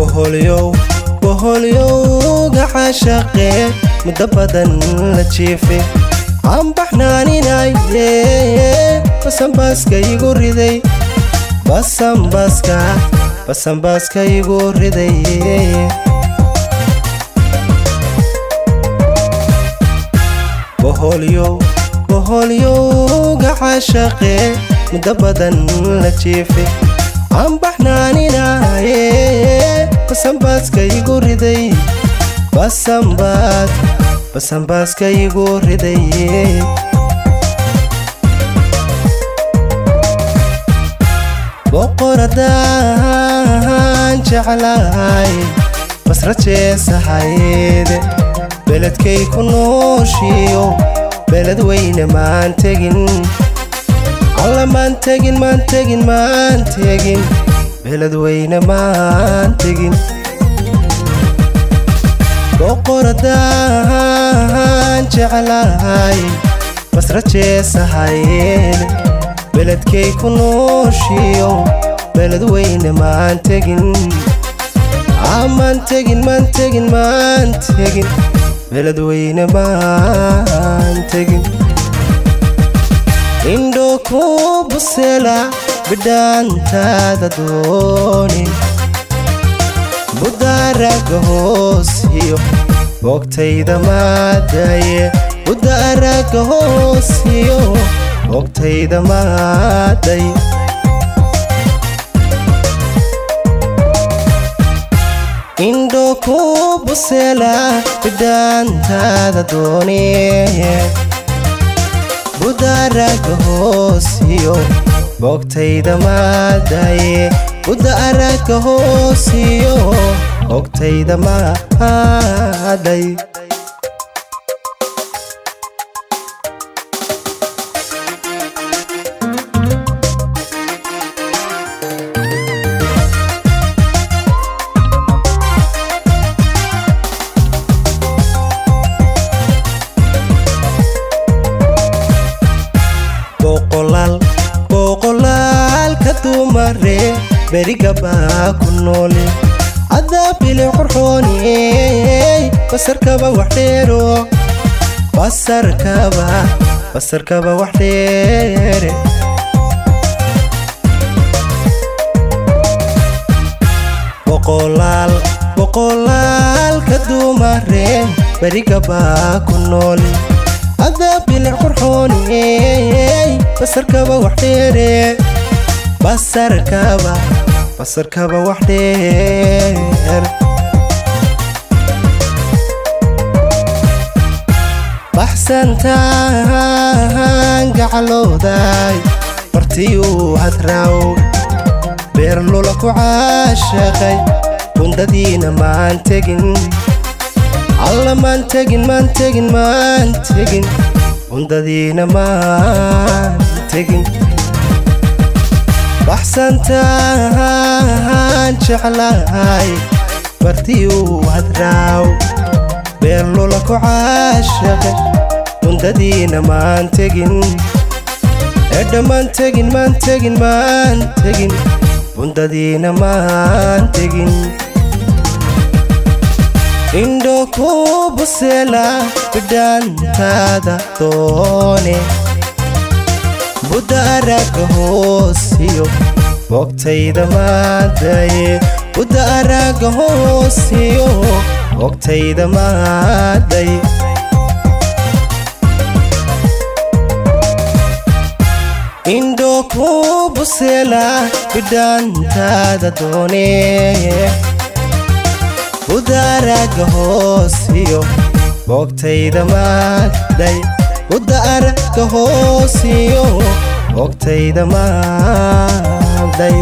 boholyow boholyowga cashaqee muddo badan la jiife. Aan baxnaaninaye basanbaaska igu riday. Basanbaaska basanbaaska igu riday boholyow boholyowga cashaqee muddo badan la jiife. Aan baxnaaninaye basanbaaska igu riday. Basanbaas basanbaaska igu riday. Boqoradaan jeclahay basra jeesahayde beledkay ku nooshiyo beled weyne maan tegin alla maan tegin maan tegin maan tegin beled weyne maan tegin boqoradaan jeclahay basra jeesahayde beledkay ku nooshiyo beled weyne maan tegin maan tegin maan tegin maan tegin beled weyne maan tegin indho ku busela bidhaantaada doonin budaaraga hoosiyo boogtayda maadaye budaaraga hoosiyo boogtayda maaday indho ku busela bidhaantaada doonee budaaraga hoosiyo boogtayda maadaye budaaraga hoosiyo. Boogtayda maaday berigabaa ku noole cadaabile qurxooniyey basarkaba wax dheero. Basarkaba basarkaba wax dheere. Boqolaal boqolaalka dumare berigabaa ku noole cadaabile qurxooniyey basarkaba wax dheere. Basarkaba basarkaba wax dheer baxsantaan gacalooday bartiyuu hadraaw beer lula ku caashaqay bundadiina maan tegin. Alla maan tegin maan tegin maan tegin. Bundadiina maan tegin baxsantaan jeclahay bartiyuu hadraaw beer lula ku caashaqay bundadiina maan tegin edha maan tegin maan tegin maan tegin bundadiina maan tegin indho ku busela bidhaantaada doone budaaraga hoosiyo boogtayda maadaye budaaraga hoosiyo boogtayda maaday indho ku busela bidhaantaada doonee budaaraga hoosiyo boogtayda maaday budaaraga hoosiyo boogtayda maaday